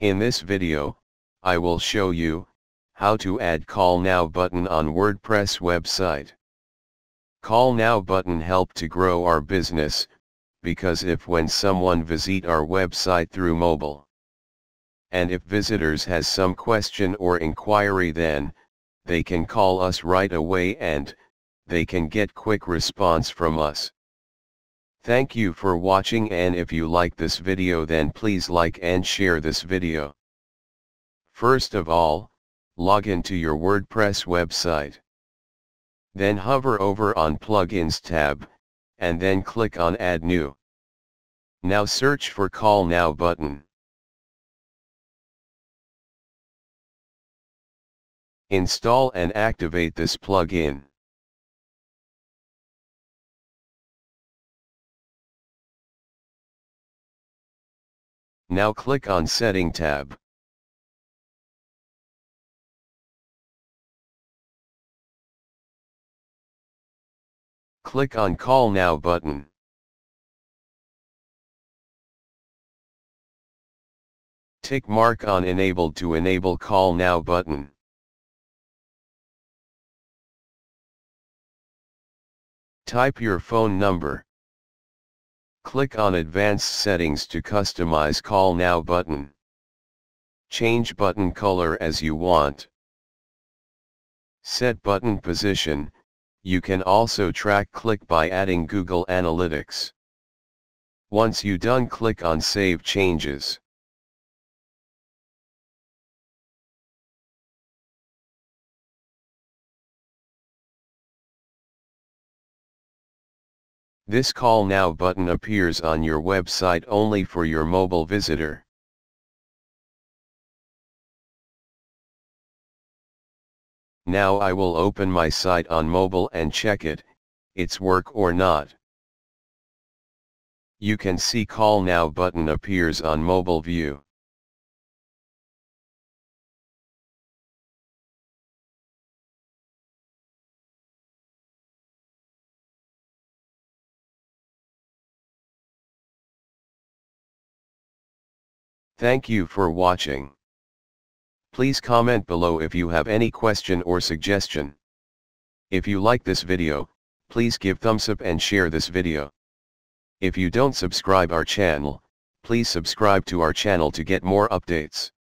In this video, I will show you, how to add call now button on WordPress website. Call now button help to grow our business, because if when someone visit our website through mobile, and if visitors has some question or inquiry then, they can call us right away and, they can get quick response from us. Thank you for watching and if you like this video then please like and share this video. First of all, log into your WordPress website. Then hover over on Plugins tab, and then click on Add New. Now search for Call Now button. Install and activate this plugin. Now click on Setting tab. Click on Call Now button. Tick mark on Enabled to enable Call Now button. Type your phone number. Click on Advanced Settings to customize Call Now button. Change button color as you want. Set button position, you can also track click by adding Google Analytics. Once you done click on Save Changes. This Call Now button appears on your website only for your mobile visitor. Now I will open my site on mobile and check it, it's work or not. You can see Call Now button appears on mobile view. Thank you for watching. Please comment below if you have any question or suggestion. If you like this video, please give thumbs up and share this video. If you don't subscribe our channel, please subscribe to our channel to get more updates.